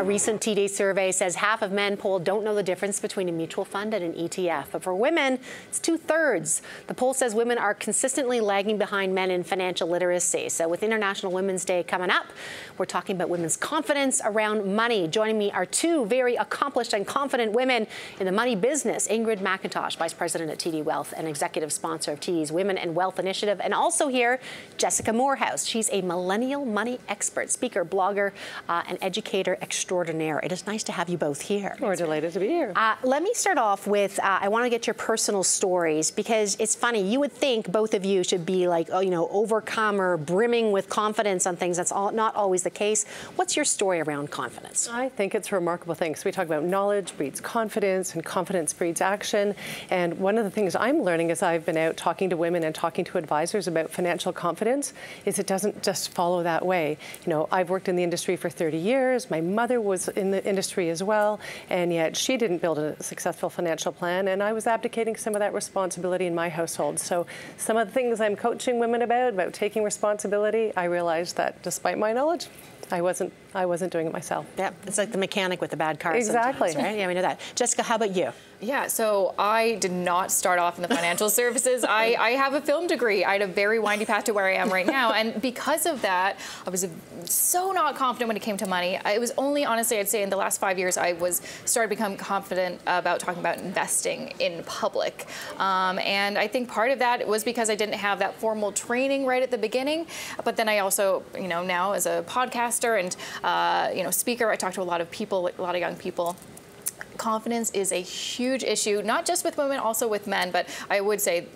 A recent TD survey says half of men polled don't know the difference between a mutual fund and an ETF. But for women, it's two thirds. The poll says women are consistently lagging behind men in financial literacy. So with International Women's Day coming up, we're talking about women's confidence around money. Joining me are two very accomplished and confident women in the money business. Ingrid Macintosh, Vice President at TD Wealth and executive sponsor of TD's Women and Wealth Initiative. And also here, Jessica Moorhouse. She's a millennial money expert, speaker, blogger, uh, and educator extraordinaire. It is nice to have you both here. We're delighted to be here. Uh, let me start off with, uh, I want to get your personal stories because it's funny. You would think both of you should be like, oh, you know, overcome or brimming with confidence on things. That's all, not always the case. What's your story around confidence? I think it's a remarkable thing. So we talk about knowledge breeds confidence and confidence breeds action. And one of the things I'm learning as I've been out talking to women and talking to advisors about financial confidence is it doesn't just follow that way. You know, I've worked in the industry for 30 years. My mother was in the industry as well, and yet she didn't build a successful financial plan, and I was abdicating some of that responsibility in my household. So some of the things I'm coaching women about, about taking responsibility, I realized that despite my knowledge, I wasn't I wasn't doing it myself. Yeah, it's like the mechanic with the bad car. Exactly. Right? Yeah, we know that. Jessica, how about you? Yeah, so I did not start off in the financial services. I, I have a film degree. I had a very windy path to where I am right now. And because of that, I was so not confident when it came to money. It was only, honestly, I'd say in the last five years, I was started to become confident about talking about investing in public. Um, and I think part of that was because I didn't have that formal training right at the beginning. But then I also, you know, now as a podcaster and, uh, you know, speaker, I talk to a lot of people, a lot of young people confidence is a huge issue, not just with women, also with men. But I would say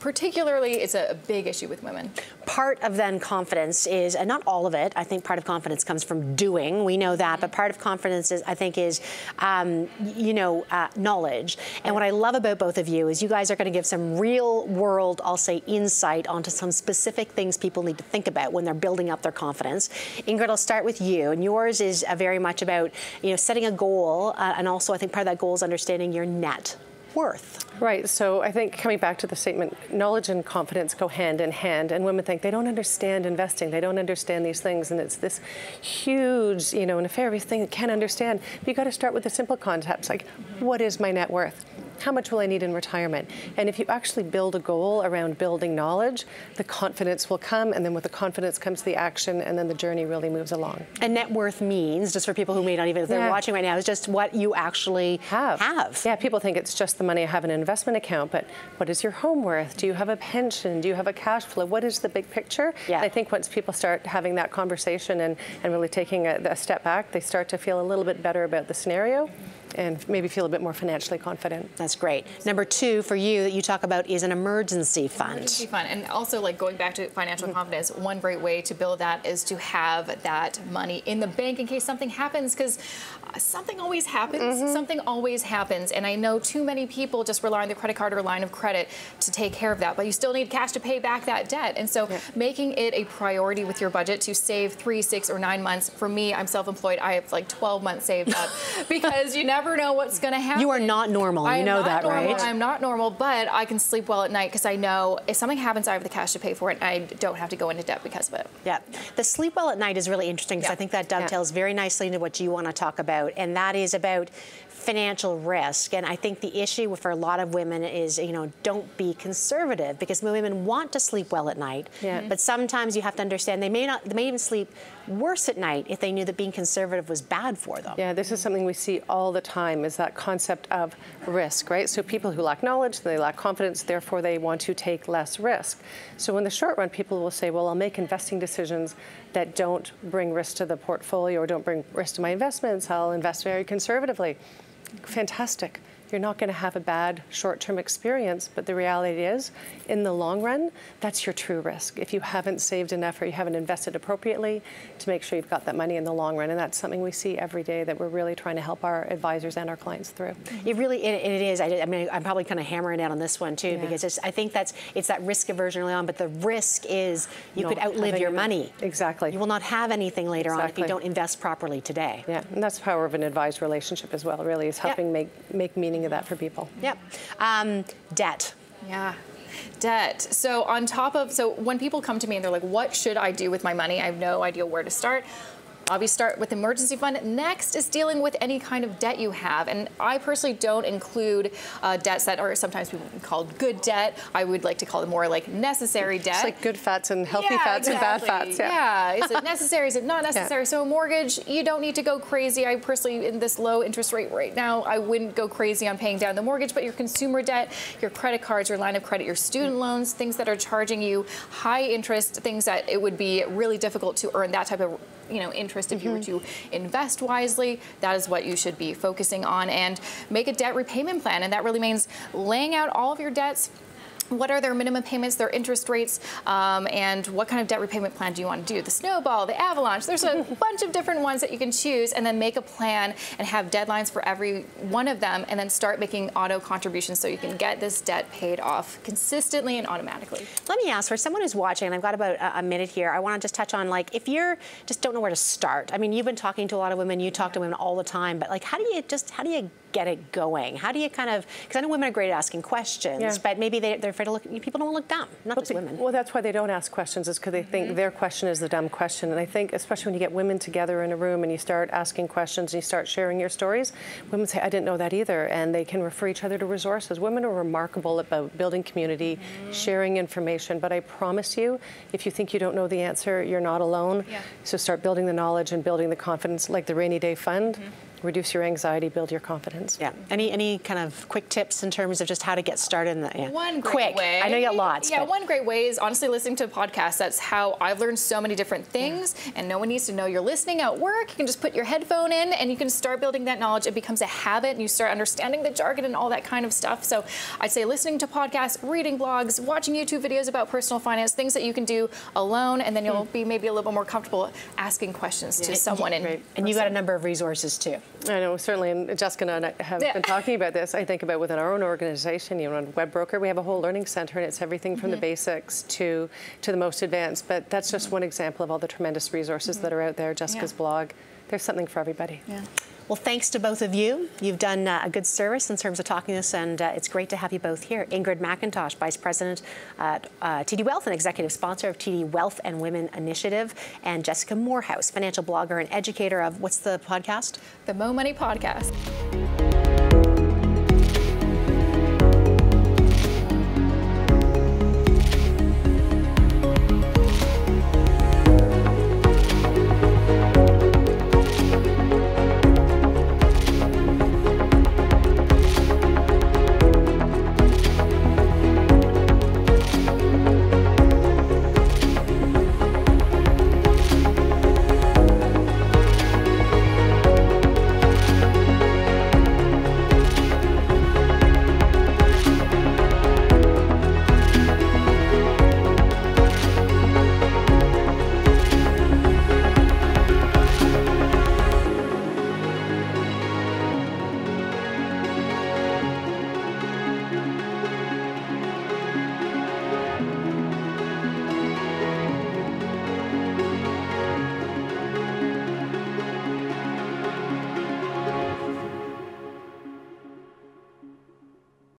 particularly it's a big issue with women. Part of then confidence is, and not all of it, I think part of confidence comes from doing, we know that, but part of confidence is, I think is, um, you know, uh, knowledge. And what I love about both of you is you guys are going to give some real world, I'll say, insight onto some specific things people need to think about when they're building up their confidence. Ingrid, I'll start with you, and yours is uh, very much about, you know, setting a goal, uh, and also I think part of that goal is understanding your net worth. Right. So I think coming back to the statement, knowledge and confidence go hand in hand. And women think they don't understand investing. They don't understand these things. And it's this huge, you know, nefarious thing that can't understand. You got to start with the simple concepts like, what is my net worth? How much will I need in retirement? And if you actually build a goal around building knowledge, the confidence will come, and then with the confidence comes the action, and then the journey really moves along. And net worth means, just for people who may not even, if they're yeah. watching right now, is just what you actually have. have. Yeah, people think it's just the money I have in an investment account, but what is your home worth? Do you have a pension? Do you have a cash flow? What is the big picture? Yeah. I think once people start having that conversation and, and really taking a, a step back, they start to feel a little bit better about the scenario and maybe feel a bit more financially confident. That's great. Number two for you that you talk about is an emergency fund. Emergency fund, and also like going back to financial mm -hmm. confidence, one great way to build that is to have that money in the bank in case something happens, because uh, something always happens. Mm -hmm. Something always happens, and I know too many people just rely on their credit card or line of credit to take care of that, but you still need cash to pay back that debt. And so, yeah. making it a priority with your budget to save three, six, or nine months. For me, I'm self-employed. I have like 12 months saved up because you never never know what's going to happen. You are not normal. I you know that, normal. right? I'm not normal, but I can sleep well at night because I know if something happens, I have the cash to pay for it, and I don't have to go into debt because of it. Yeah. The sleep well at night is really interesting because yeah. I think that dovetails yeah. very nicely into what you want to talk about, and that is about financial risk. And I think the issue for a lot of women is, you know, don't be conservative because women want to sleep well at night. Yeah. But sometimes you have to understand they may not, they may even sleep worse at night if they knew that being conservative was bad for them. Yeah, this is something we see all the time is that concept of risk, right? So people who lack knowledge, they lack confidence, therefore they want to take less risk. So in the short run, people will say, well, I'll make investing decisions that don't bring risk to the portfolio or don't bring risk to my investments. I'll invest very conservatively fantastic you're not going to have a bad short-term experience. But the reality is, in the long run, that's your true risk. If you haven't saved enough or you haven't invested appropriately to make sure you've got that money in the long run. And that's something we see every day that we're really trying to help our advisors and our clients through. It really, it, it is. I, I, mean, I'm probably kind of hammering out on this one too, yeah. because I think that's, it's that risk aversion early on, but the risk is you not could outlive your money. Exactly. You will not have anything later exactly. on if you don't invest properly today. Yeah, and that's the power of an advised relationship as well, really, is helping make, make meaning of that for people. Yep. Um, debt. Yeah debt. So on top of, so when people come to me and they're like, what should I do with my money? I have no idea where to start. Obviously start with emergency fund. Next is dealing with any kind of debt you have. And I personally don't include uh, debts that are sometimes people called good debt. I would like to call them more like necessary debt. It's like good fats and healthy yeah, fats exactly. and bad fats. Yeah. yeah. Is it necessary? Is it not necessary? Yeah. So a mortgage, you don't need to go crazy. I personally, in this low interest rate right now, I wouldn't go crazy on paying down the mortgage, but your consumer debt, your credit cards, your line of credit, your student loans, things that are charging you high interest, things that it would be really difficult to earn that type of you know interest if mm -hmm. you were mm-hmm. to invest wisely that is what you should be focusing on and make a debt repayment plan and that really means laying out all of your debts what are their minimum payments, their interest rates, um, and what kind of debt repayment plan do you want to do? The snowball, the avalanche, there's a bunch of different ones that you can choose and then make a plan and have deadlines for every one of them and then start making auto contributions so you can get this debt paid off consistently and automatically. Let me ask for someone who's watching, and I've got about a, a minute here, I want to just touch on like if you're just don't know where to start. I mean, you've been talking to a lot of women, you talk to women all the time, but like how do you just, how do you get it going? How do you kind of, because I know women are great at asking questions, yeah. but maybe they, are afraid to look, people don't look dumb, not well, just women. Well, that's why they don't ask questions is because they think mm -hmm. their question is the dumb question. And I think, especially when you get women together in a room and you start asking questions and you start sharing your stories, women say, I didn't know that either. And they can refer each other to resources. Women are remarkable about building community, mm -hmm. sharing information. But I promise you, if you think you don't know the answer, you're not alone. Yeah. So start building the knowledge and building the confidence like the Rainy Day Fund. Mm -hmm reduce your anxiety, build your confidence. Yeah. Any any kind of quick tips in terms of just how to get started in that? Yeah. One great quick. way. I know you got lots. Yeah, but. one great way is honestly listening to podcasts. That's how I've learned so many different things, yeah. and no one needs to know you're listening at work. You can just put your headphone in, and you can start building that knowledge. It becomes a habit, and you start understanding the jargon and all that kind of stuff. So I'd say listening to podcasts, reading blogs, watching YouTube videos about personal finance, things that you can do alone, and then you'll mm. be maybe a little bit more comfortable asking questions yeah. to someone. And, and you got a number of resources too. I know, certainly and Jessica and I have yeah. been talking about this. I think about within our own organization, you know, on WebBroker, we have a whole learning center, and it's everything from mm -hmm. the mm-hmm. basics to to the most advanced. But that's just one example of all the tremendous resources mm -hmm. that are out there. Jessica's yeah. blog. There's something for everybody. Yeah. Well, thanks to both of you. You've done uh, a good service in terms of talking to us, and uh, it's great to have you both here. Ingrid Macintosh, Vice President at uh, TD Wealth and Executive Sponsor of TD Wealth and Women Initiative, and Jessica Moorhouse, financial blogger and educator of what's the podcast? The Mo Money Podcast.